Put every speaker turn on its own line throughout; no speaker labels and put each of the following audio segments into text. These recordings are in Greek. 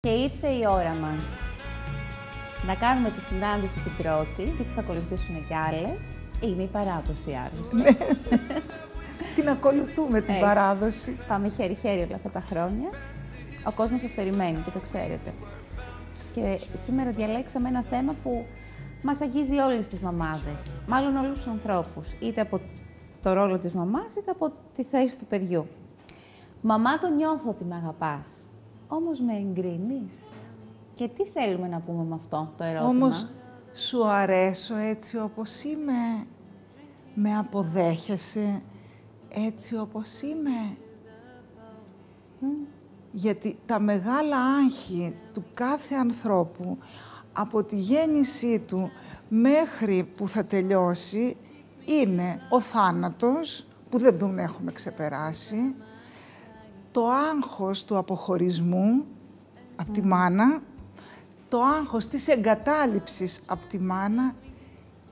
Και ήρθε η ώρα μας να κάνουμε τη συνάντηση την πρώτη, γιατί θα ακολουθήσουν και άλλες. Είναι η παράδοση άλλωστε.
Ναι. την ακολουθούμε την
Έτσι.
παράδοση.
Πάμε χέρι-χέρι όλα αυτά τα χρόνια. Ο κόσμος σας περιμένει και το ξέρετε. Και σήμερα διαλέξαμε ένα θέμα που μας αγγίζει όλες τις μαμάδες. Μάλλον όλους τους ανθρώπους. Είτε από το ρόλο της μαμάς, είτε από τη θέση του παιδιού. Μαμά, το νιώθω ότι με αγαπάς. Όμως με εγκρίνεις. Και τι θέλουμε να πούμε με αυτό το ερώτημα;
Όμως σου αρέσω έτσι όπως είμαι; Με αποδέχεσαι έτσι όπως είμαι; Γιατί τα μεγάλα άγχη του κάθε ανθρώπου από τη γέννησή του μέχρι που θα τελειώσει είναι ο θάνατος που δεν τον έχουμε ξεπεράσει, το άγχος του αποχωρισμού από τη μάνα, το άγχος της εγκατάλειψης από τη μάνα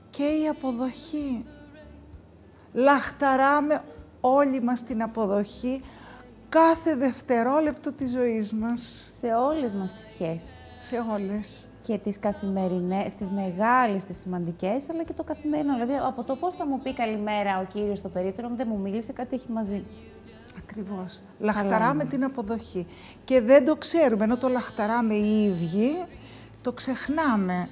και η αποδοχή. Λαχταράμε όλοι μας την αποδοχή κάθε δευτερόλεπτο της ζωής μας.
Σε όλες μας τις σχέσεις.
Σε όλες.
και τις καθημερινές, τις μεγάλες, τις σημαντικές, αλλά και το καθημερινό. Δηλαδή, από το πώς θα μου πει καλημέρα ο κύριος στο περίπτερο, δεν μου μίλησε, κάτι έχει μαζί.
Ακριβώς. Λαχταράμε την αποδοχή. Και δεν το ξέρουμε, ενώ το λαχταράμε οι ίδιοι, το ξεχνάμε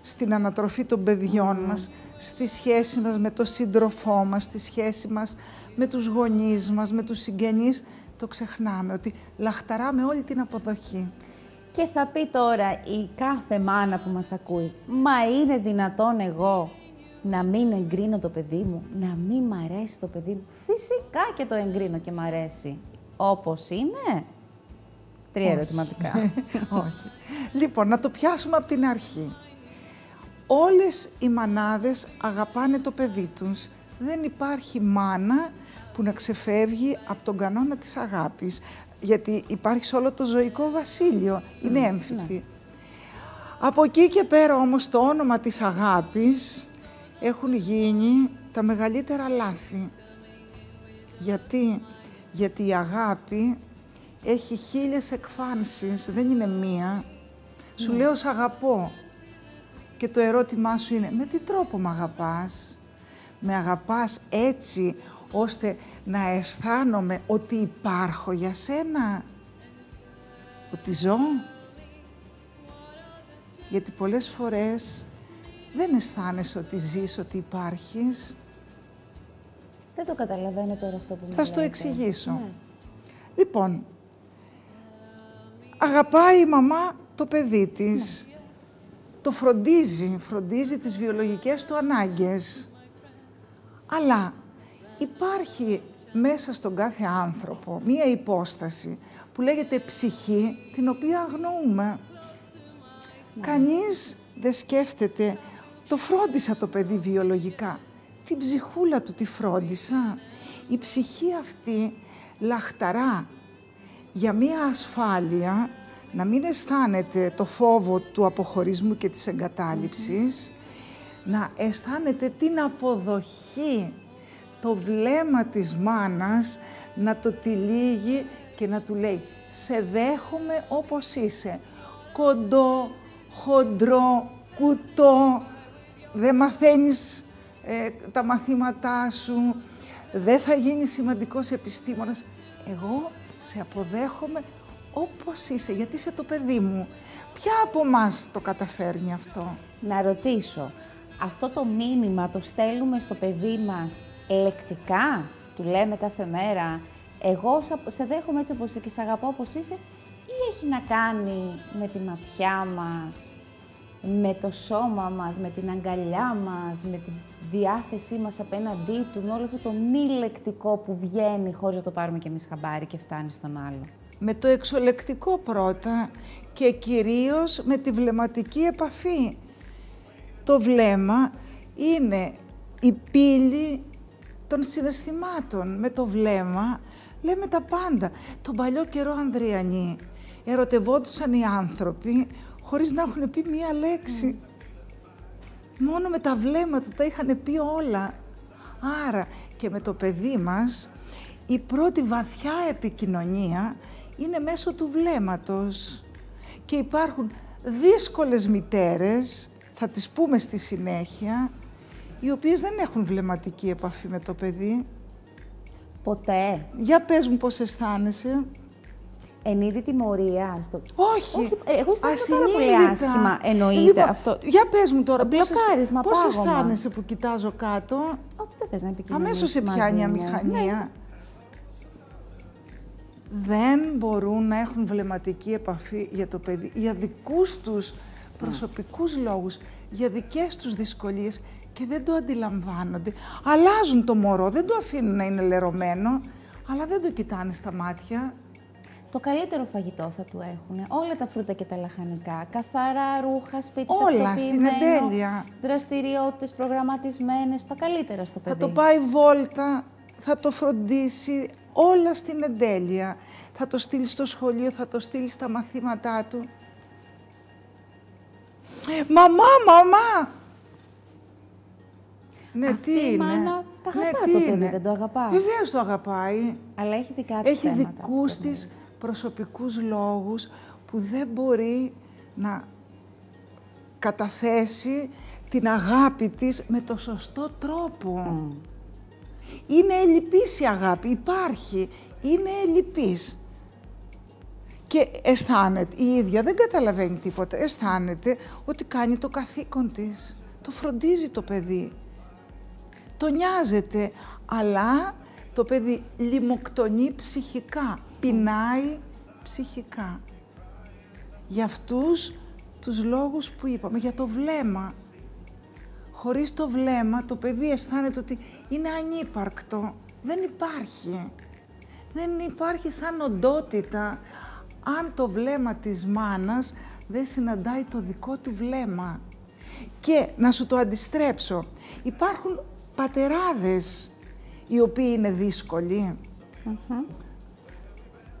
στην ανατροφή των παιδιών μας, στη σχέση μας με τον σύντροφό μας, στη σχέση μας με τους γονείς μας, με τους συγγενείς, το ξεχνάμε, ότι λαχταράμε όλη την αποδοχή.
Και θα πει τώρα η κάθε μάνα που μας ακούει, μα είναι δυνατόν εγώ να μην εγκρίνω το παιδί μου, να μην μ' αρέσει το παιδί μου. Φυσικά και το εγκρίνω και μ' αρέσει. Όπως είναι; Τρία ερωτηματικά.
Όχι. Λοιπόν, να το πιάσουμε από την αρχή. Όλες οι μανάδες αγαπάνε το παιδί τους. Δεν υπάρχει μάνα που να ξεφεύγει από τον κανόνα της αγάπης. Γιατί υπάρχει σε όλο το ζωικό βασίλειο. Είναι έμφυτη. Από εκεί και πέρα όμως το όνομα της αγάπης έχουν γίνει τα μεγαλύτερα λάθη. Γιατί, γιατί η αγάπη έχει χίλιες εκφάνσεις, δεν είναι μία. Σου λέω σ' αγαπώ. Και το ερώτημά σου είναι, με τι τρόπο με αγαπάς; Με αγαπάς έτσι ώστε να αισθάνομαι ότι υπάρχω για σένα; Ότι ζω; Γιατί πολλές φορές δεν αισθάνεσαι ότι ζεις, ότι υπάρχεις;
Δεν το καταλαβαίνω τώρα αυτό που μου
Θα σου το
λέτε.
εξηγήσω.
Ναι.
Λοιπόν, αγαπάει η μαμά το παιδί της. Το φροντίζει, φροντίζει τις βιολογικές του ανάγκες. Αλλά υπάρχει μέσα στον κάθε άνθρωπο μία υπόσταση που λέγεται ψυχή, την οποία αγνοούμε. Κανείς δεν σκέφτεται, το φρόντισα το παιδί βιολογικά. Την ψυχούλα του τη φρόντισα. Η ψυχή αυτή λαχταρά για μία ασφάλεια, να μην αισθάνεται το φόβο του αποχωρισμού και της εγκατάλειψης, να αισθάνεται την αποδοχή, το βλέμμα της μάνας να το τυλίγει και να του λέει «Σε δέχομαι όπως είσαι, κοντό, χοντρό, κουτό, δεν μαθαίνεις ε, τα μαθήματά σου, δεν θα γίνεις σημαντικός επιστήμονας. Εγώ σε αποδέχομαι όπως είσαι, γιατί είσαι το παιδί μου. Ποια από μας το καταφέρνει αυτό;
Να ρωτήσω, αυτό το μήνυμα το στέλνουμε στο παιδί μας λεκτικά, του λέμε κάθε μέρα, εγώ σα- σε δέχομαι έτσι όπως είσαι και σε αγαπώ όπως είσαι, ή έχει να κάνει με τη ματιά μας, με το σώμα μας, με την αγκαλιά μας, με τη διάθεσή μας απέναντί του, με όλο αυτό το μη λεκτικό που βγαίνει χωρίς να το πάρουμε κι εμείς χαμπάρι και φτάνει στον άλλο.
Με το εξολεκτικό πρώτα και κυρίως με τη βλεμματική επαφή. Το βλέμμα είναι η πύλη των συναισθημάτων. Με το βλέμμα λέμε τα πάντα. Τον παλιό καιρό Ανδριανή ερωτευόντουσαν οι άνθρωποι χωρίς να έχουν πει μία λέξη. Μόνο με τα βλέμματα τα είχαν πει όλα. Άρα και με το παιδί μας η πρώτη βαθιά επικοινωνία είναι μέσω του βλέμματος. Και υπάρχουν δύσκολες μητέρες, θα τις πούμε στη συνέχεια, οι οποίες δεν έχουν βλεμματική επαφή με το παιδί.
Ποτέ.
Για πες μου πώς αισθάνεσαι.
Εν είδη τιμωρία. Στο...
Όχι.
Όχι, ε, εγώ αισθάνομαι πάρα
ασυνείδητα.
πολύ άσχημα. Εννοείται
Λοιπόν,
αυτό.
Για πες μου τώρα, πώς,
Μπλοκάρισμα,
πώς
πάγωμα.
αισθάνεσαι που κοιτάζω κάτω;
Ότι δεν θες να επικοινωνήσεις
Αμέσως σε
μαζί
πιάνει η
μου.
αμηχανία.
Ναι.
Δεν μπορούν να έχουν βλεμματική επαφή για το παιδί, για δικούς τους προσωπικούς λόγους, για δικές τους δυσκολίες και δεν το αντιλαμβάνονται. Αλλάζουν το μωρό, δεν το αφήνουν να είναι λερωμένο, αλλά δεν το κοιτάνε στα μάτια.
Το καλύτερο φαγητό θα του έχουν. Όλα τα φρούτα και τα λαχανικά. Καθαρά ρούχα, σπίτι
Όλα στην
τακτοποιημένο,
εντέλεια.
Δραστηριότητες προγραμματισμένες, τα καλύτερα στο παιδί.
Θα το πάει βόλτα, θα το φροντίσει όλα στην εντέλεια. Θα το στείλει στο σχολείο, θα το στείλει στα μαθήματά του. Μαμά, μαμά! Ναι,
Αυτή
τι
η
είναι;
μάνα τα
ναι,
αγαπά
τι
το παιδί,
είναι;
δεν το αγαπά.
Βεβαίως το αγαπάει.
Αλλά έχει δικά της
Έχει
θέματα.
δικούς
το
της
παιδί.
Προσωπικούς λόγους που δεν μπορεί να καταθέσει την αγάπη της με το σωστό τρόπο. Είναι ελλειπής η αγάπη, υπάρχει, είναι ελλειπής. Και αισθάνεται, η ίδια δεν καταλαβαίνει τίποτα, αισθάνεται ότι κάνει το καθήκον της. Το φροντίζει το παιδί. Το νοιάζεται, αλλά το παιδί λιμοκτονεί ψυχικά, πεινάει ψυχικά. Για αυτούς τους λόγους που είπαμε, για το βλέμμα. Χωρίς το βλέμμα το παιδί αισθάνεται ότι είναι ανύπαρκτο. Δεν υπάρχει. Δεν υπάρχει σαν οντότητα αν το βλέμμα της μάνας δεν συναντάει το δικό του βλέμμα. Και να σου το αντιστρέψω, υπάρχουν πατεράδες οι οποίοι είναι δύσκολοι.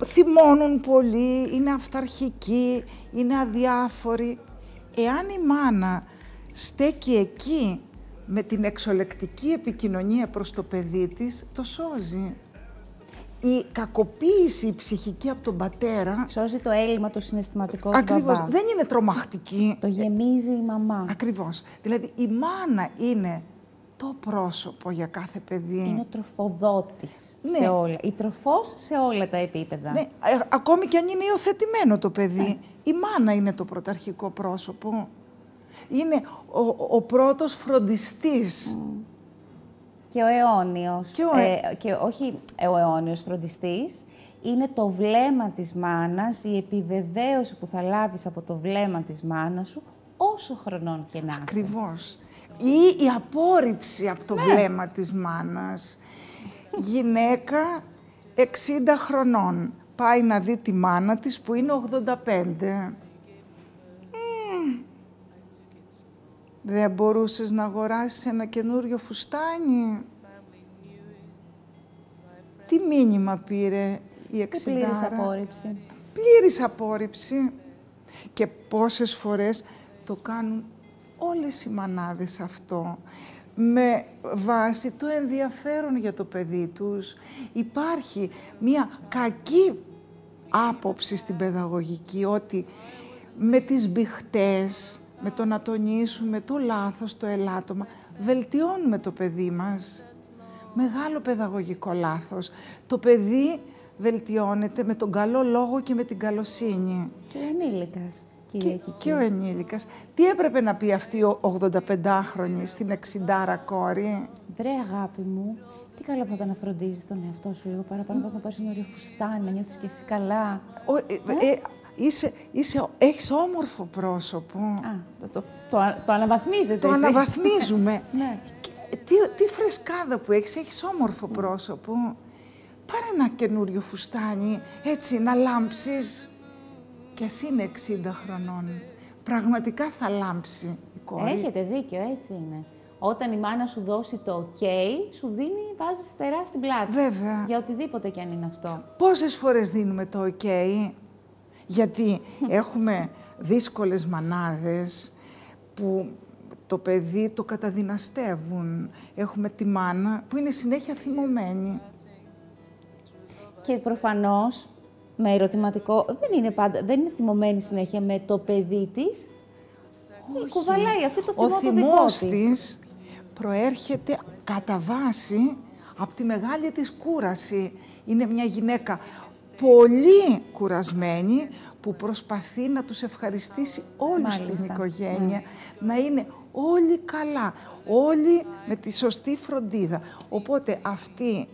Θυμώνουν πολύ, είναι αυταρχικοί, είναι αδιάφοροι. Εάν η μάνα στέκει εκεί με την εξολεκτική επικοινωνία προς το παιδί της, το σώζει. Η κακοποίηση η ψυχική από τον πατέρα,
Σώζει το έλλειμμα το συναισθηματικό του
ακριβώς,
μπαμπά.
δεν είναι τρομακτική.
Το γεμίζει η μαμά.
Ακριβώς. Δηλαδή η μάνα είναι το πρόσωπο για κάθε παιδί.
Είναι ο τροφοδότης
Ναι.
σε όλα. Η τροφός σε όλα τα επίπεδα.
Ναι, ε, ακόμη και αν είναι υιοθετημένο το παιδί, η μάνα είναι το πρωταρχικό πρόσωπο. Είναι ο, ο πρώτος φροντιστής.
Και ο αιώνιος,
Και ο ε-
ε, και όχι ε, ο αιώνιος φροντιστής, είναι το βλέμμα της μάνας, η επιβεβαίωση που θα λάβεις από το βλέμμα της μάνας σου, όσο χρονών και να είσαι.
Ακριβώς. Ή η απόρριψη από το
Ναι.
βλέμμα της μάνας. Γυναίκα 60 χρονών. Πάει να δει τη μάνα της που είναι 85. Μμμ. Δεν μπορούσες να αγοράσεις ένα καινούριο φουστάνι; Τι μήνυμα πήρε η
Και
εξιντάρα.
πλήρης απόρριψη.
Πλήρης απόρριψη. Και πόσες φορές το κάνουν όλες οι μανάδες αυτό. Με βάση το ενδιαφέρον για το παιδί τους. Υπάρχει μια κακή άποψη στην παιδαγωγική ότι με τις μπηχτές, με το να τονίσουμε το λάθος, το ελάττωμα, βελτιώνουμε το παιδί μας. Μεγάλο παιδαγωγικό λάθος. Το παιδί βελτιώνεται με τον καλό λόγο και με την καλοσύνη.
Και ο ενήλικας,
Και,
κυρία Κική.
και ο ενήλικας. Τι έπρεπε να πει αυτή ο 85χρονη στην 60 κόρη;
Βρε αγάπη μου, τι καλό που θα ήταν να φροντίζεις τον εαυτό σου λίγο παραπάνω, πας να πάρεις ένα ωραίο φουστάνι, να νιώθεις και εσύ καλά.
Ο, ε, ε, είσαι, είσαι, έχεις όμορφο πρόσωπο.
Α, το, το, το, α- το αναβαθμίζετε
Το
εσύ.
αναβαθμίζουμε.
Ναι.
Και τι, τι φρεσκάδα που έχεις, έχεις όμορφο πρόσωπο. Πάρε ένα καινούριο φουστάνι, έτσι, να λάμψεις. Και ας είναι 60 χρονών. Πραγματικά θα λάμψει η κόρη.
Έχετε δίκιο, έτσι είναι. Όταν η μάνα σου δώσει το OK, σου δίνει, βάζεις στερά στην πλάτη.
Βέβαια.
Για οτιδήποτε κι αν είναι αυτό.
Πόσες φορές δίνουμε το OK, γιατί έχουμε δύσκολες μανάδες που το παιδί το καταδυναστεύουν. Έχουμε τη μάνα που είναι συνέχεια θυμωμένη.
Και προφανώς με ερωτηματικό, δεν είναι, πάντα, δεν είναι θυμωμένη συνέχεια με το παιδί της. Όχι. Κουβαλάει αυτή το θυμό
Ο
το δικό
θυμός
της.
της προέρχεται κατά βάση από τη μεγάλη της κούραση. Είναι μια γυναίκα πολύ κουρασμένη που προσπαθεί να τους ευχαριστήσει όλους
Μάλιστα,
στην οικογένεια, να είναι όλοι καλά, όλοι με τη σωστή φροντίδα. Οπότε αυτή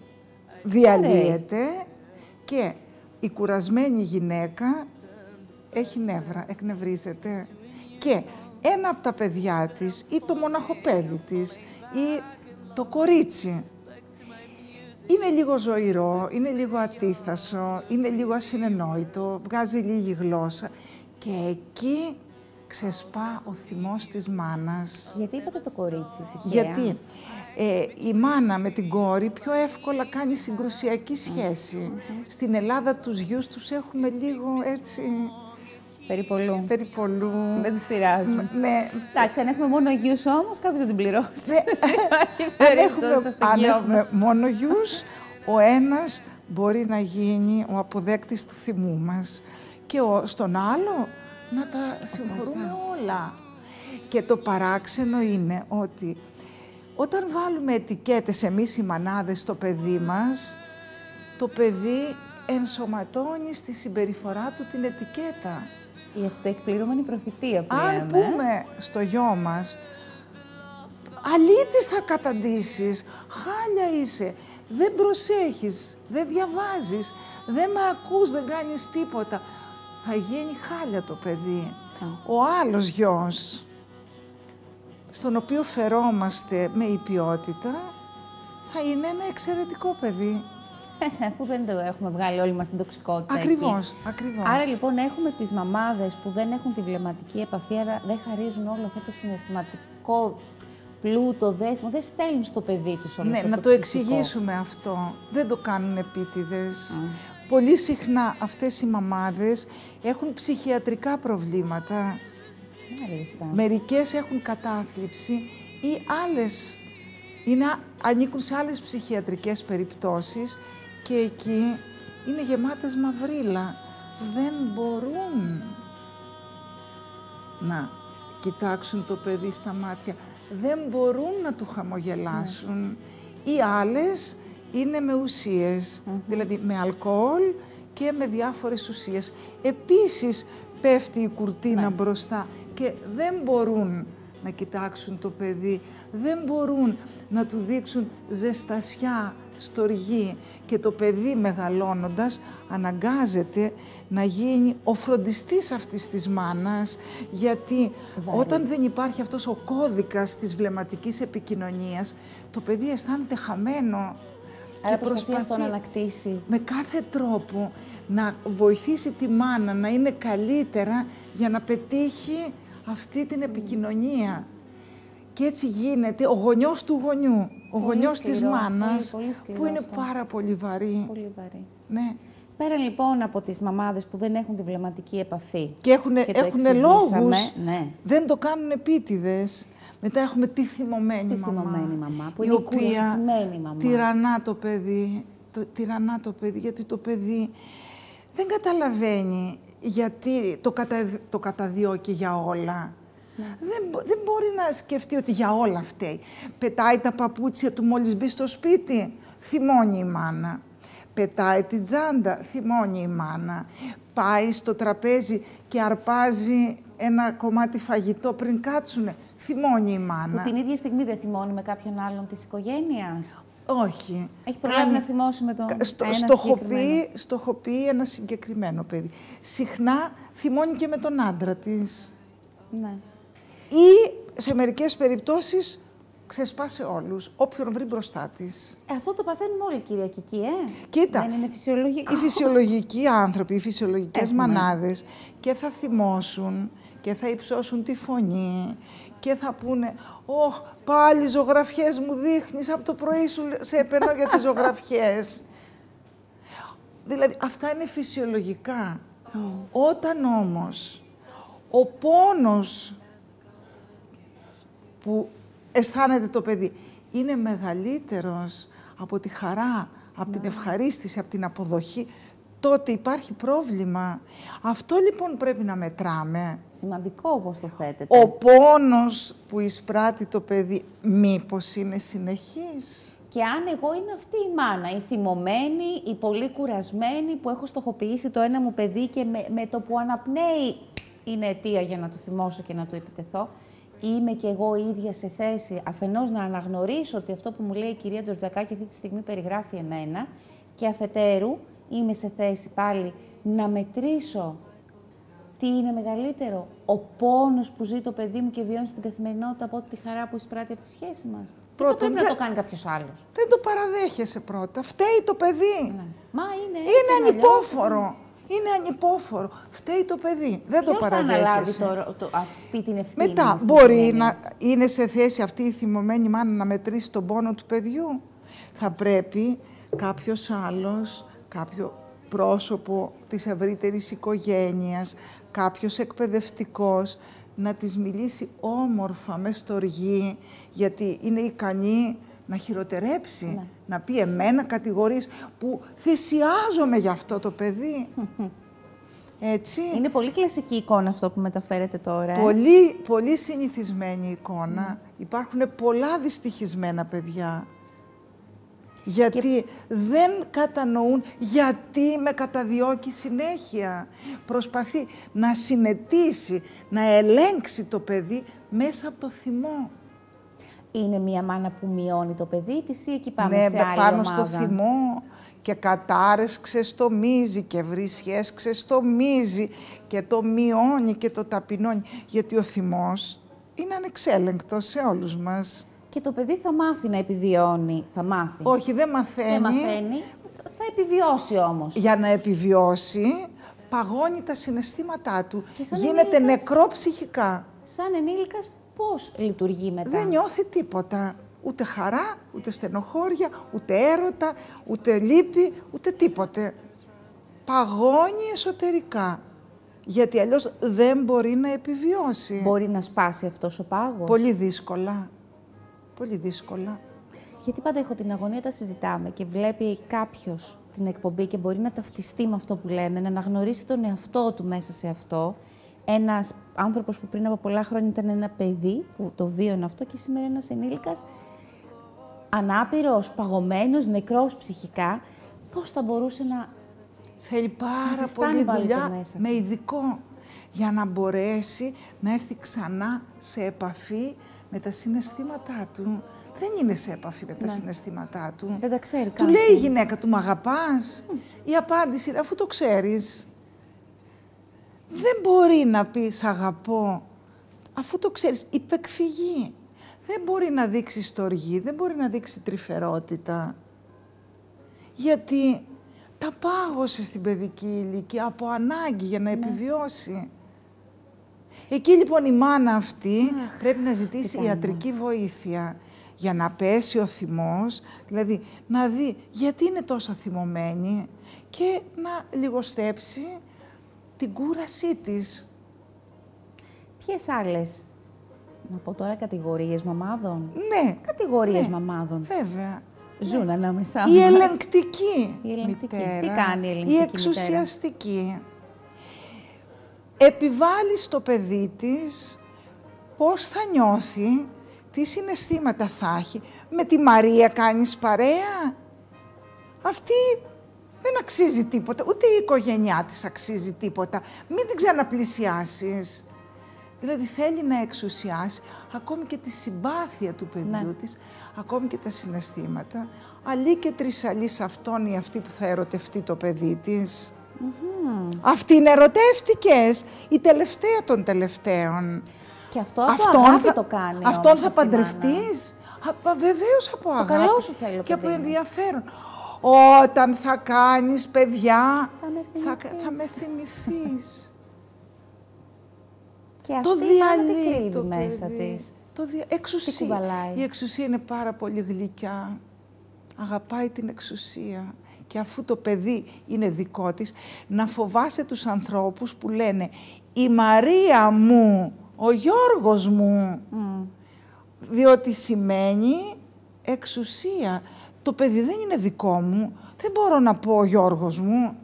διαλύεται και η κουρασμένη γυναίκα έχει νεύρα, εκνευρίζεται. Και ένα από τα παιδιά της ή το μοναχοπέδι της ή το κορίτσι είναι λίγο ζωηρό, είναι λίγο ατίθασο, είναι λίγο ασυνενόητο, βγάζει λίγη γλώσσα και εκεί ξεσπά ο θυμός της μάνας.
Γιατί είπατε το κορίτσι, τυχαία.
Γιατί; Ε, η μάνα με την κόρη πιο εύκολα κάνει συγκρουσιακή σχέση. Στην Ελλάδα τους γιους τους έχουμε λίγο έτσι
Περιπολού.
περιπολού.
Δεν τις πειράζουν.
Ναι,
Εντάξει, αν έχουμε μόνο γιους όμως, κάποιος θα την πληρώσει. Υπάρχει
αν
περίπτωση
έχουμε,
στο
αν
γιο
έχουμε μόνο γιους, ο ένας μπορεί να γίνει ο αποδέκτης του θυμού μας και ο, στον άλλο να τα συγχωρούμε όλα. Και το παράξενο είναι ότι όταν βάλουμε ετικέτες εμείς οι μανάδες στο παιδί μας, το παιδί ενσωματώνει στη συμπεριφορά του την ετικέτα.
Η αυτοεκπληρούμενη προφητεία που
Αν
λέμε.
πούμε στο γιο μας, αλήτης θα καταντήσεις, χάλια είσαι, δεν προσέχεις, δεν διαβάζεις, δεν με ακούς, δεν κάνεις τίποτα. Θα γίνει χάλια το παιδί. Ο άλλος γιος, στον οποίο φερόμαστε με υπιότητα, θα είναι ένα εξαιρετικό παιδί.
Αφού δεν το έχουμε βγάλει όλοι μας την τοξικότητα εκεί.
Ακριβώς, ακριβώς.
Άρα λοιπόν έχουμε τις μαμάδες που δεν έχουν τη βλεμματική επαφή, άρα δεν χαρίζουν όλο αυτό το συναισθηματικό πλούτο, δέσιμο, δεν στέλνουν στο παιδί τους όλο
Ναι,
αυτό
να
το
το
ψυχικό.
εξηγήσουμε αυτό. Δεν το κάνουν επίτηδες. Πολύ συχνά αυτές οι μαμάδες έχουν ψυχιατρικά προβλήματα.
Μάλιστα.
Μερικές έχουν κατάθλιψη ή άλλες είναι, ανήκουν σε άλλες ψυχιατρικές περιπτώσεις και εκεί είναι γεμάτες μαυρίλα. Δεν μπορούν να κοιτάξουν το παιδί στα μάτια. Δεν μπορούν να του χαμογελάσουν. Ή άλλες είναι με ουσιες δηλαδή με αλκοόλ και με διάφορες ουσίες. Επίσης πέφτει η κουρτίνα μπροστά και δεν μπορούν να κοιτάξουν το παιδί, δεν μπορούν να του δείξουν ζεστασιά, στοργή και το παιδί μεγαλώνοντας αναγκάζεται να γίνει ο φροντιστής αυτής της μάνας γιατί
Βαρύ.
όταν δεν υπάρχει αυτός ο κώδικας της βλεμματικής επικοινωνίας το παιδί αισθάνεται χαμένο
Άρα προσπαθεί αυτό να ανακτήσει.
με κάθε τρόπο να βοηθήσει τη μάνα να είναι καλύτερα για να πετύχει αυτή την επικοινωνία. Και έτσι γίνεται ο γονιός του γονιού, ο
Πολύ
γονιός της
σκληρό,
μάνας,
πολύ, πολύ σκληρό
που είναι
αυτό.
πάρα πολύ βαρύ.
Πολύ βαρύ.
Ναι.
Πέρα λοιπόν από τις μαμάδες που δεν έχουν τη βλεμματική επαφή.
Και έχουν,
το
έχουν
εξηγήσαμε,
λόγους,
Ναι.
δεν το κάνουν επίτηδες. Μετά έχουμε τη θυμωμένη
Τη
μαμά,
θυμωμένη μαμά, που
η
είναι η
οποία
κουρασμένη μαμά.
τυραννά το παιδί, το, τυραννά το παιδί, γιατί το παιδί δεν καταλαβαίνει γιατί το, κατα, το καταδιώκει για όλα.
Ναι.
Δεν, μπο- δεν μπορεί να σκεφτεί ότι για όλα φταίει. Πετάει τα παπούτσια του μόλις μπει στο σπίτι, θυμώνει η μάνα. Πετάει την τσάντα, θυμώνει η μάνα. Πάει στο τραπέζι και αρπάζει ένα κομμάτι φαγητό πριν κάτσουνε, θυμώνει η
Που
μάνα.
την ίδια στιγμή δεν θυμώνει με κάποιον άλλον της οικογένειας;
Όχι.
Έχει προλάβει να θυμώσει με τον
κα- στο,
ένα
στοχοποιεί,
συγκεκριμένο.
στοχοποιεί ένα συγκεκριμένο παιδί. Συχνά θυμώνει και με τον άντρα της.
Ναι.
Ή σε μερικές περιπτώσεις ξεσπά σε όλους, όποιον βρει μπροστά της.
Ε, αυτό το παθαίνουμε όλοι Κυριακική, ε.
Κοίτα,
Δεν είναι φυσιολογικό.
Οι φυσιολογικοί άνθρωποι, οι φυσιολογικές
Έχουμε.
μανάδες και θα θυμώσουν και θα υψώσουν τη φωνή και θα πούνε «Ωχ, πάλι ζωγραφιές μου δείχνεις, από το πρωί σου σε επενώ για τις ζωγραφιές». Δηλαδή, αυτά είναι φυσιολογικά. Όταν όμως ο πόνος που αισθάνεται το παιδί είναι μεγαλύτερος από τη χαρά, από την ευχαρίστηση, από την αποδοχή, τότε υπάρχει πρόβλημα. Αυτό λοιπόν πρέπει να μετράμε.
Σημαντικό όπως το θέτετε.
Ο πόνος που εισπράττει το παιδί μήπως είναι συνεχής;
Και αν εγώ είμαι αυτή η μάνα, η θυμωμένη, η πολύ κουρασμένη που έχω στοχοποιήσει το ένα μου παιδί και με, με το που αναπνέει είναι αιτία για να το θυμώσω και να του επιτεθώ. Είμαι και εγώ ίδια σε θέση αφενός να αναγνωρίσω ότι αυτό που μου λέει η κυρία Τζορτζακάκη αυτή τη στιγμή περιγράφει εμένα και αφετέρου είμαι σε θέση πάλι να μετρήσω τι είναι μεγαλύτερο, ο πόνος που ζει το παιδί μου και βιώνει στην καθημερινότητα από τη χαρά που εισπράττει από τη σχέση μας. Πρώτον, πρέπει να το κάνει κάποιος άλλος.
Δεν το παραδέχεσαι πρώτα. Φταίει το παιδί.
Ναι. Μα είναι έτσι
Είναι ανυπόφορο. Είναι ανυπόφορο. Φταίει το παιδί. Δεν το παραδέχεσαι.
θα αναλάβει το, το, αυτή την ευθύνη.
Μετά, μπορεί να είναι σε θέση αυτή η θυμωμένη μάνα να μετρήσει τον πόνο του παιδιού; Θα πρέπει κάποιος άλλος, κάποιο πρόσωπο της ευρύτερης οικογένειας, κάποιος εκπαιδευτικός, να της μιλήσει όμορφα μες στοργή, γιατί είναι ικανή να χειροτερέψει, ναι. να πει εμένα κατηγορείς που θυσιάζομαι για αυτό το παιδί. Έτσι.
Είναι πολύ κλασική εικόνα αυτό που μεταφέρετε τώρα. Ε;
Πολύ, πολύ συνηθισμένη εικόνα. Υπάρχουν πολλά δυστυχισμένα παιδιά γιατί δεν κατανοούν γιατί με καταδιώκει συνέχεια. Προσπαθεί να συνετίσει, να ελέγξει το παιδί μέσα από το θυμό.
Είναι μια μάνα που μειώνει το παιδί της ή εκεί πάμε
ναι,
σε άλλη
πάνω
ομάδα;
στο θυμό και κατάρες ξεστομίζει και βρισιές ξεστομίζει και το μειώνει και το ταπεινώνει. Γιατί ο θυμός είναι ανεξέλεγκτος σε όλους μας.
Και το παιδί θα μάθει να επιβιώνει. Θα μάθει.
Όχι, δεν μαθαίνει.
Δεν μαθαίνει. Θα επιβιώσει όμως.
Για να επιβιώσει, παγώνει τα συναισθήματά του. Γίνεται νεκρό ψυχικά.
Σαν ενήλικας πώς λειτουργεί μετά;
Δεν νιώθει τίποτα. Ούτε χαρά, ούτε στενοχώρια, ούτε έρωτα, ούτε λύπη, ούτε τίποτε. Παγώνει εσωτερικά. Γιατί αλλιώς δεν μπορεί να επιβιώσει.
Μπορεί να σπάσει αυτός ο πάγος.
Πολύ δύσκολα πολύ δύσκολα.
Γιατί πάντα έχω την αγωνία όταν συζητάμε και βλέπει κάποιος την εκπομπή και μπορεί να ταυτιστεί με αυτό που λέμε, να αναγνωρίσει τον εαυτό του μέσα σε αυτό. Ένας άνθρωπος που πριν από πολλά χρόνια ήταν ένα παιδί που το βίωνε αυτό και σήμερα ένας ενήλικας ανάπηρος, παγωμένος, νεκρός ψυχικά. Πώς θα μπορούσε να.
Θέλει πάρα πολύ δουλειά με ειδικό για να μπορέσει να έρθει ξανά σε επαφή με τα συναισθήματά του. Δεν είναι σε επαφή με τα ναι. συναισθήματά του.
Δεν τα ξέρει
Του λέει η γυναίκα του, μ' αγαπάς. Η απάντηση είναι, αφού το ξέρεις. Δεν μπορεί να πεις «Σ' αγαπώ», αφού το ξέρεις. Υπεκφυγή. Δεν μπορεί να δείξει στοργή, δεν μπορεί να δείξει τρυφερότητα. Γιατί τα πάγωσε στην παιδική ηλικία από ανάγκη για να ναι. επιβιώσει. Εκεί λοιπόν η μάνα αυτή πρέπει να ζητήσει ιατρική βοήθεια για να πέσει ο θυμός, δηλαδή να δει γιατί είναι τόσο θυμωμένη και να λιγοστέψει την κούρασή της.
Ποιες άλλες, να πω τώρα, κατηγορίες μαμάδων;
Ναι.
Κατηγορίες
ναι,
μαμάδων.
Βέβαια.
Ζουν ναι. ανάμεσά
η ελεγκτική,
η ελεγκτική
μητέρα.
Τι κάνει η ελεγκτική
Η εξουσιαστική επιβάλλει στο παιδί της πώς θα νιώθει, τι συναισθήματα θα έχει. Με τη Μαρία κάνεις παρέα. Αυτή δεν αξίζει τίποτα, ούτε η οικογένειά της αξίζει τίποτα. Μην την ξαναπλησιάσεις. Δηλαδή θέλει να εξουσιάσει ακόμη και τη συμπάθεια του παιδιού ναι. της, ακόμη και τα συναισθήματα. Αλλή και τρισαλής αυτόν ή αυτή που θα ερωτευτεί το παιδί της. Mm-hmm. Αυτοί είναι ερωτεύτηκες, η τελευταία των τελευταίων.
Και αυτό από αγάπη θα, το κάνει
Αυτόν θα παντρευτείς. Βεβαίως από αγάπη.
Το καλό σου θέλω,
Και από ενδιαφέρον. Όταν θα κάνεις παιδιά, θα, θα με θυμηθείς.
Και αυτή το διαλύει το μέσα
παιδί.
της;
Το δια... Εξουσία. Η εξουσία είναι πάρα πολύ γλυκιά. Αγαπάει την εξουσία και αφού το παιδί είναι δικό της, να φοβάσαι τους ανθρώπους που λένε «Η Μαρία μου, ο Γιώργος μου», διότι σημαίνει εξουσία. Το παιδί δεν είναι δικό μου, δεν μπορώ να πω ο Γιώργος μου.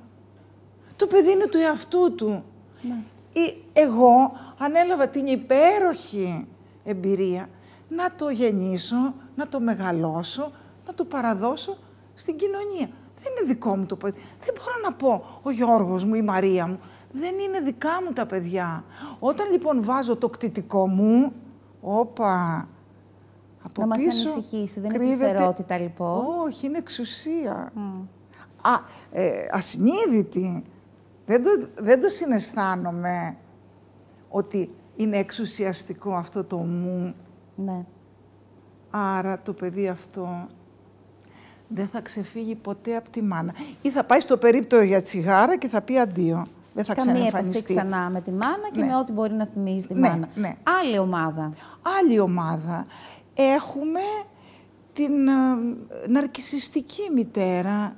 Το παιδί είναι του εαυτού του.
Ναι.
Ή εγώ ανέλαβα την υπέροχη εμπειρία να το γεννήσω, να το μεγαλώσω, να το παραδώσω στην κοινωνία. Δεν είναι δικό μου το παιδί. Δεν μπορώ να πω ο Γιώργος μου, η Μαρία μου. Δεν είναι δικά μου τα παιδιά. Όταν λοιπόν βάζω το κτητικό μου, όπα, από
να μας
πίσω
ανησυχήσει, δεν είναι
κρύβεται-
επιφερότητα λοιπόν.
Όχι, είναι εξουσία. Α, ε, ασυνείδητη. Δεν το, δεν το συναισθάνομαι ότι είναι εξουσιαστικό αυτό το μου.
Ναι.
Άρα το παιδί αυτό δεν θα ξεφύγει ποτέ από τη μάνα. Ή θα πάει στο περίπτωο για τσιγάρα και θα πει αντίο. Δεν θα
Καμία επαφή
ξαναεμφανιστεί.
ξανά με τη μάνα και
Ναι.
με ό,τι μπορεί να θυμίζει τη
Ναι,
μάνα.
ναι.
Άλλη ομάδα.
Άλλη ομάδα. Έχουμε την ε, ναρκισιστική μητέρα.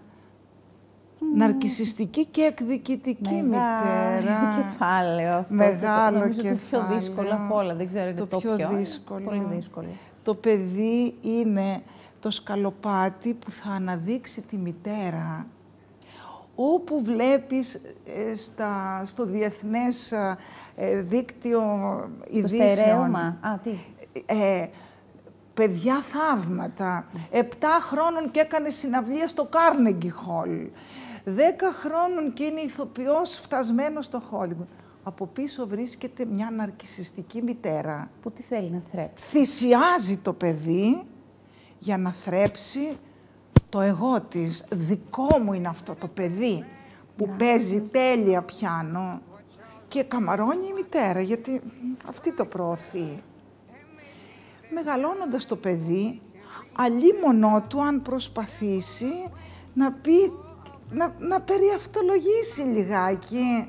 Ναρκισιστική και εκδικητική μητέρα.
κεφάλαιο αυτό.
Μεγάλο
το, νομίζω το πιο
κεφάλαιο.
δύσκολο από όλα. Δεν ξέρω, είναι
Το
το,
πιο
πιο
δύσκολο.
Πολύ δύσκολο.
Το παιδί είναι το σκαλοπάτι που θα αναδείξει τη μητέρα. Όπου βλέπεις ε, στα, στο διεθνές ε, δίκτυο
Το
ειδήσεων...
στερέωμα. Α, τι;
ε, παιδιά θαύματα. Επτά χρόνων και έκανε συναυλία στο Carnegie Hall. Δέκα χρόνων και είναι ηθοποιός φτασμένος στο Hollywood. Από πίσω βρίσκεται μια ναρκισιστική μητέρα.
Που τι θέλει να θρέψει.
Θυσιάζει το παιδί για να θρέψει το εγώ της. Δικό μου είναι αυτό το παιδί που παίζει τέλεια πιάνο και καμαρώνει η μητέρα γιατί αυτή το προωθεί. Μεγαλώνοντας το παιδί, αλίμονό του αν προσπαθήσει να πει, να, να περιαυτολογήσει λιγάκι.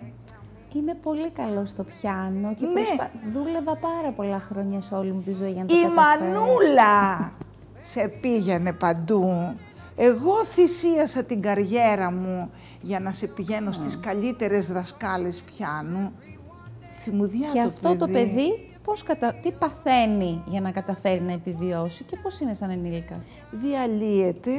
Είμαι πολύ καλός στο πιάνο και
Ναι.
προσπα- δούλευα πάρα πολλά χρόνια σε όλη μου τη ζωή για να το
Η
καταφέρω.
Μανούλα σε πήγαινε παντού. Εγώ θυσίασα την καριέρα μου για να σε πηγαίνω στις καλύτερες δασκάλες πιάνου. Τσιμουδιά
Και
το
αυτό το παιδί πώς κατα... τι παθαίνει για να καταφέρει να επιβιώσει και πώς είναι σαν ενήλικας;
διαλύεται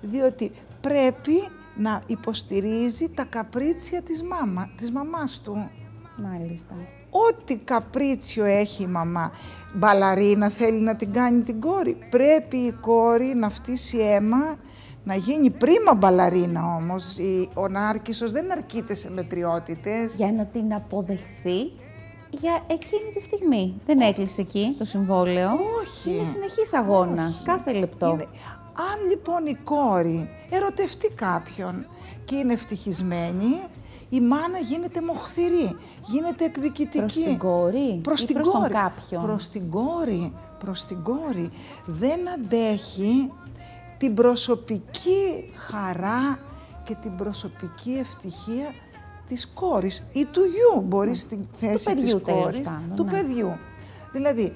διότι πρέπει να υποστηρίζει τα καπρίτσια της, μάμα, της μαμάς του.
Μάλιστα.
Ό,τι καπρίτσιο έχει η μαμά. Μπαλαρίνα θέλει να την κάνει την κόρη. Πρέπει η κόρη να φτύσει αίμα, να γίνει πρίμα μπαλαρίνα όμως. Η, ο Νάρκισσος δεν αρκείται σε μετριότητες.
Για να την αποδεχθεί για εκείνη τη στιγμή. Δεν έκλεισε εκεί το συμβόλαιο.
Όχι.
Είναι συνεχής αγώνας,
Όχι.
κάθε λεπτό.
Είναι- Αν λοιπόν η κόρη ερωτευτεί κάποιον και είναι ευτυχισμένη, η μάνα γίνεται μοχθηρή, γίνεται εκδικητική.
Προς την κόρη
Προς
ή
την
προς τον
κόρη.
κάποιον;
Προς την κόρη. Προς την κόρη. Δεν αντέχει την προσωπική χαρά και την προσωπική ευτυχία της κόρης ή του γιου, μπορείς στην θέση
παιδιού,
της
τέλος
κόρης,
πάντων,
του
ναι.
παιδιού. Δηλαδή,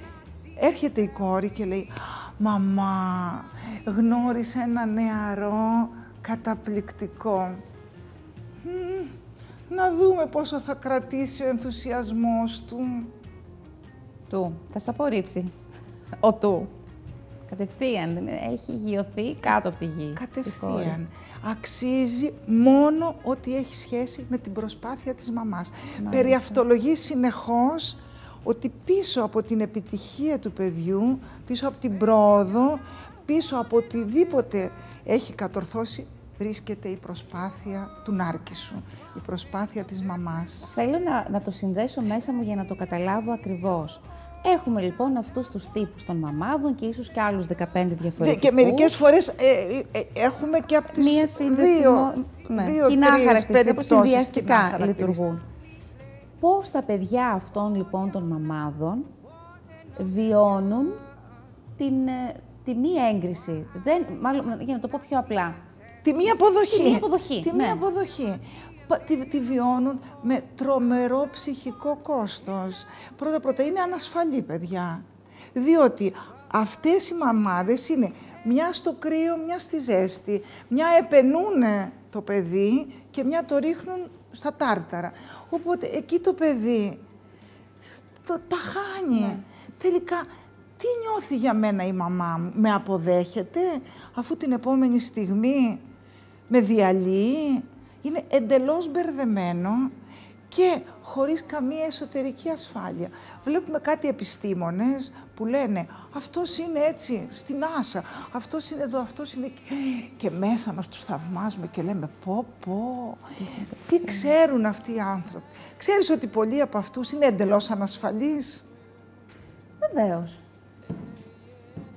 έρχεται η κόρη και λέει «Μαμά, γνώρισα ένα νεαρό καταπληκτικό. Μμμ, να δούμε πόσο θα κρατήσει ο ενθουσιασμός του».
Του. Θα σε απορρίψει. Ο του. Κατευθείαν. δεν είναι- Έχει γειωθεί κάτω από τη γη. η κόρη.
Κατευθείαν. Αξίζει μόνο ό,τι έχει σχέση με την προσπάθεια της μαμάς. Περιαυτολογεί συνεχώς ότι πίσω από την επιτυχία του παιδιού, πίσω από την πρόοδο, πίσω από οτιδήποτε έχει κατορθώσει, βρίσκεται η προσπάθεια του Νάρκισσου, η προσπάθεια της μαμάς.
Θέλω να, να το συνδέσω μέσα μου για να το καταλάβω ακριβώς. Έχουμε λοιπόν αυτούς τους τύπους των μαμάδων και ίσως και άλλους 15 διαφορετικούς.
Και μερικές φορές ε, ε, ε, έχουμε και από τις
Μία σύνδεση
δύο,
μο- ναι,
δύο
κοινά
τρεις
χαρακτηριστικά που
περιπτώσεις κοινά
συνδυαστικά
χαρακτηριστικά.
λειτουργούν. Πώς τα παιδιά αυτών λοιπόν των μαμάδων βιώνουν την, ε, τη μη έγκριση; Δεν, μάλλον, για να το πω πιο απλά.
Τη μία αποδοχή.
Τη μία αποδοχή,
Τη
ναι.
μία αποδοχή. Πα- Τη, τη βιώνουν με τρομερό ψυχικό κόστος. Πρώτα-πρώτα είναι ανασφαλή, παιδιά. Διότι αυτές οι μαμάδες είναι μια στο κρύο, μια στη ζέστη. Μια επενούν το παιδί και μια το ρίχνουν στα τάρταρα. Οπότε εκεί το παιδί το, τα χάνει.
Ναι.
Τελικά, τι νιώθει για μένα η μαμά μου, με αποδέχεται, αφού την επόμενη στιγμή με διαλύει; Είναι εντελώς μπερδεμένο και χωρίς καμία εσωτερική ασφάλεια. Βλέπουμε κάτι επιστήμονες που λένε αυτός είναι έτσι στην άσα, αυτός είναι εδώ, αυτός είναι εκεί. Και μέσα μας τους θαυμάζουμε και λέμε πω πω, τι ξέρουν αυτοί οι άνθρωποι. Ξέρεις ότι πολλοί από αυτούς είναι εντελώς ανασφαλείς;
Βεβαίως.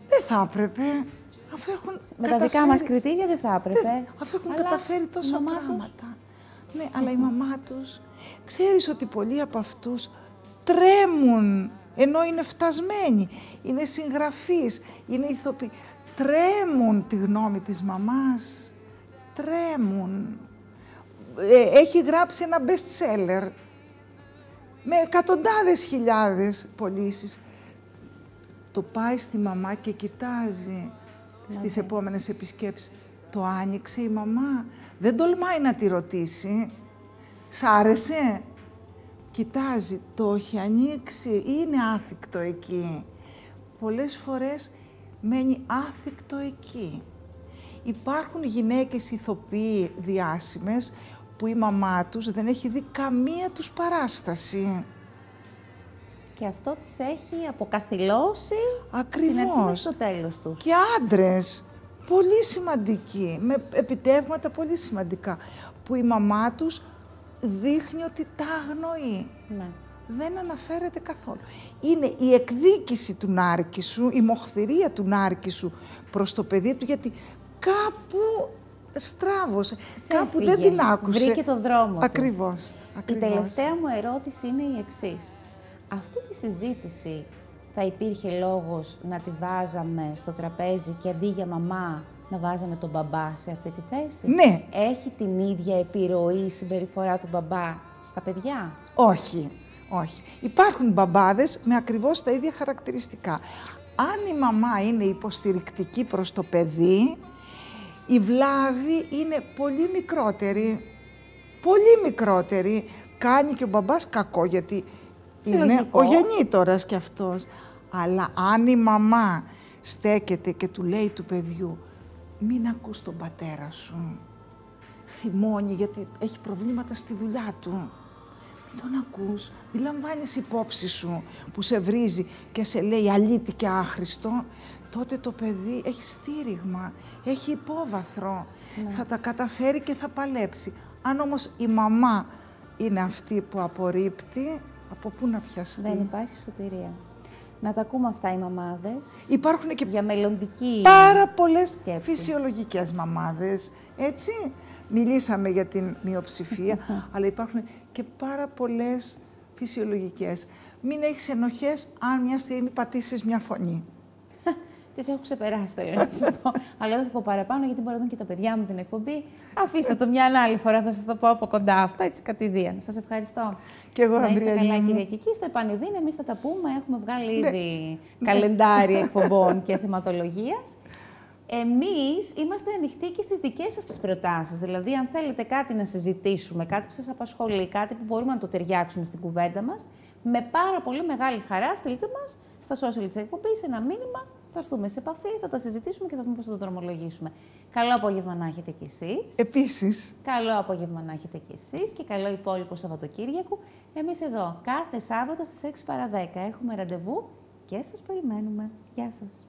Δεν θα έπρεπε. Αφού έχουν
Με τα δικά μας κριτήρια δεν θα έπρεπε.
Δεν, αφού έχουν
Αλλά
καταφέρει
η
τόσα
μαμά τους-
πράγματα. Ναι, αλλά η μαμά τους, ξέρεις ότι πολλοί από αυτούς τρέμουν, ενώ είναι φτασμένοι, είναι συγγραφείς, είναι ηθοποιοί. Τρέμουν τη γνώμη της μαμάς. Τρέμουν. Ε, έχει γράψει ένα best seller με εκατοντάδες χιλιάδες πωλήσεις. Το πάει στη μαμά και κοιτάζει στις επόμενες επισκέψεις. Το άνοιξε η μαμά. Δεν τολμάει να τη ρωτήσει. Σ' άρεσε; Κοιτάζει, το έχει ανοίξει ή είναι άθικτο εκεί. Πολλές φορές μένει άθικτο εκεί. Υπάρχουν γυναίκες ηθοποιοί διάσημες που η μαμά τους δεν έχει δει καμία τους παράσταση.
Και αυτό τις έχει αποκαθιλώσει την αρχή
Ακριβώς.
μέχρι το τέλος τους.
Και άντρες, πολύ σημαντικοί, με επιτεύγματα πολύ σημαντικά, που η μαμά τους δείχνει ότι τα αγνοεί.
Ναι.
Δεν αναφέρεται καθόλου. Είναι η εκδίκηση του νάρκη σου, η μοχθηρία του νάρκη σου προς το παιδί του, γιατί κάπου στράβωσε, κάπου δεν
Ξέφυγε,
την άκουσε.
βρήκε το δρόμο του.
Ακριβώς.
Η
ακριβώς.
τελευταία μου ερώτηση είναι η εξής. Αυτή τη συζήτηση θα υπήρχε λόγος να τη βάζαμε στο τραπέζι και αντί για μαμά να βάζαμε τον μπαμπά σε αυτή τη θέση;
Ναι.
Έχει την ίδια επιρροή η συμπεριφορά του μπαμπά στα παιδιά;
Όχι, όχι. Υπάρχουν μπαμπάδες με ακριβώς τα ίδια χαρακτηριστικά. Αν η μαμά είναι υποστηρικτική προς το παιδί, η βλάβη είναι πολύ μικρότερη. Πολύ μικρότερη. Κάνει και ο μπαμπάς κακό, γιατί είναι
λογικό.
ο γεννήτορας κι αυτός. Αλλά αν η μαμά στέκεται και του λέει του παιδιού «Μην ακούς τον πατέρα σου, θυμώνει γιατί έχει προβλήματα στη δουλειά του. Μην τον ακούς, μην λαμβάνεις υπόψη σου που σε βρίζει και σε λέει αλήτη και άχρηστο, τότε το παιδί έχει στήριγμα, έχει υπόβαθρο, θα τα καταφέρει και θα παλέψει. Αν όμως η μαμά είναι αυτή που απορρίπτει, από πού να πιαστεί;
Δεν υπάρχει σωτηρία. Να τα ακούμε αυτά οι μαμάδες
Υπάρχουν και
για μελλοντική
πάρα πολλές
σκέψη.
φυσιολογικές μαμάδες, έτσι. Μιλήσαμε για την μειοψηφία, αλλά υπάρχουν και πάρα πολλές φυσιολογικές. Μην έχεις ενοχές αν μια στιγμή πατήσεις μια φωνή.
Τις έχω ξεπεράσει, θέλω να σα πω. Αλλά δεν θα πω παραπάνω, γιατί μπορεί να δουν και τα παιδιά μου την εκπομπή. Αφήστε το μια άλλη φορά, θα σας το πω από κοντά αυτά, έτσι κατηδίαν. Σας ευχαριστώ.
Και εγώ,
να είστε
Ανδρία
καλά,
μου.
κυρία Κική. Στο επανειδήν, εμείς θα τα πούμε. Έχουμε βγάλει
Ναι.
ήδη καλεντάρι εκπομπών και θεματολογίας. Εμείς είμαστε ανοιχτοί και στις δικές σας τις προτάσεις. Δηλαδή, αν θέλετε κάτι να συζητήσουμε, κάτι που σας απασχολεί, κάτι που μπορούμε να το ταιριάξουμε στην κουβέντα μας, με πάρα πολύ μεγάλη χαρά στείλτε μας στα social της εκπομπής ένα μήνυμα. Θα έρθουμε σε επαφή, θα τα συζητήσουμε και θα δούμε πώς θα το δρομολογήσουμε. Καλό απόγευμα να έχετε κι εσείς.
Επίσης,
Καλό απόγευμα να έχετε κι εσείς και καλό υπόλοιπο Σαββατοκύριακο. Εμείς εδώ κάθε Σάββατο στις 6 παρα 10 έχουμε ραντεβού και σας περιμένουμε. Γεια σας.